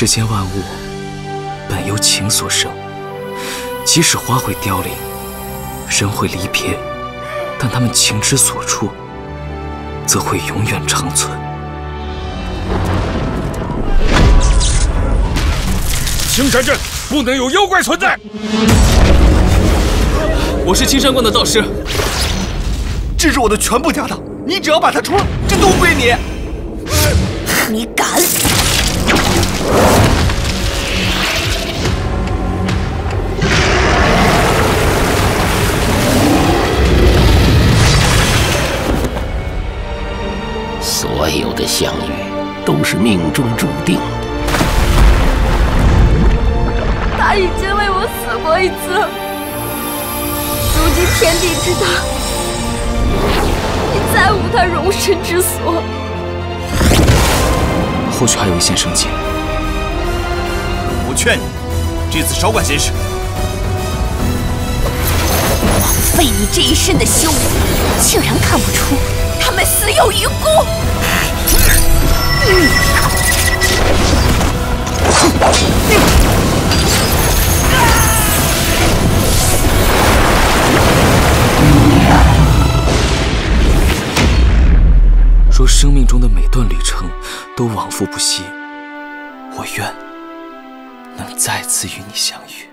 世间万物本由情所生，即使花会凋零，人会离别，但他们情之所处，则会永远长存。青山镇不能有妖怪存在。我是青山观的道师，这是我的全部家当，你只要把它除了，这都归你。你敢！所有的相遇都是命中注定的。他已经为我死过一次，如今天地之大，你再无他容身之所。或许还有一线生机。我劝你，这次少管闲事。枉费你这一身的修为，竟然看不出他们死有余辜。若生命中的每段旅程都往复不息，我愿能再次与你相遇。